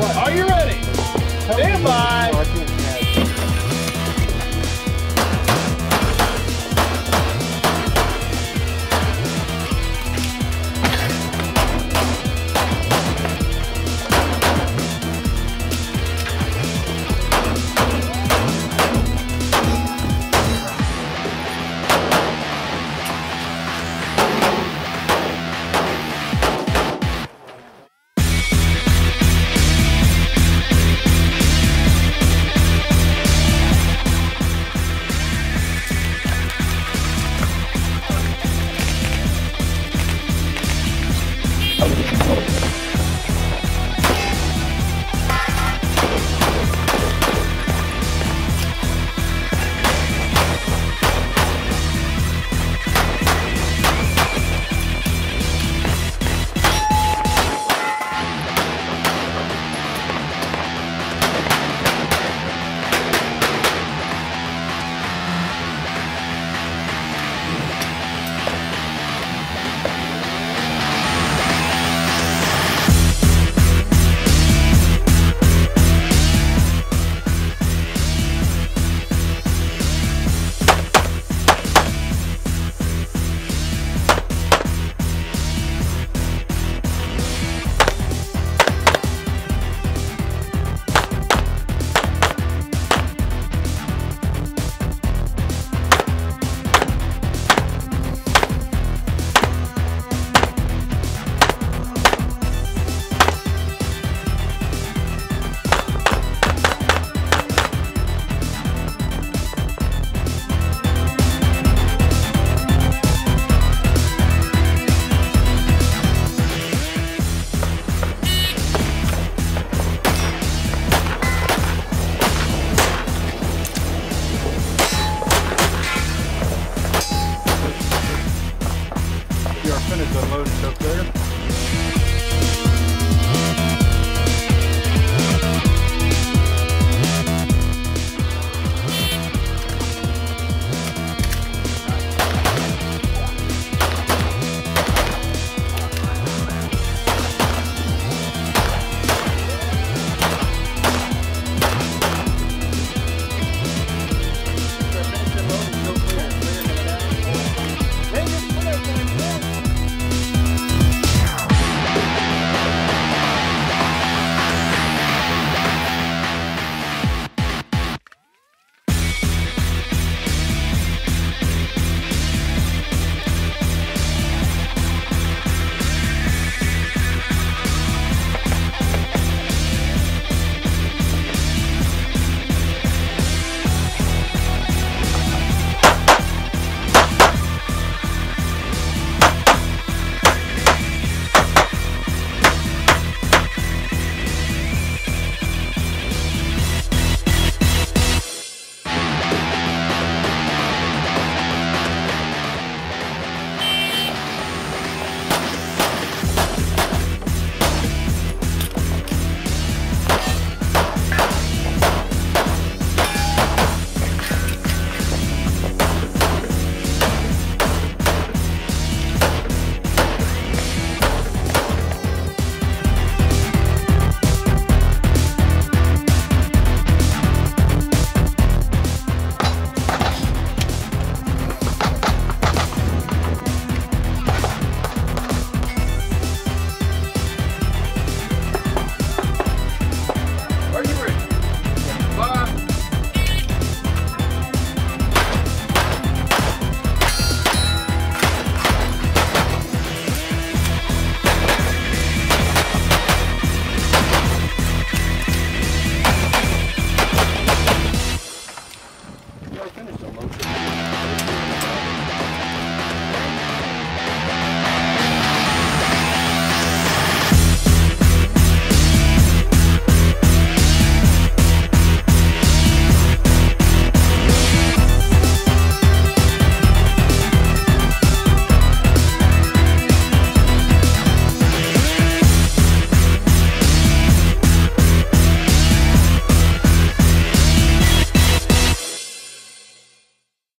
What? Are you ready? Stand by. And stuff there.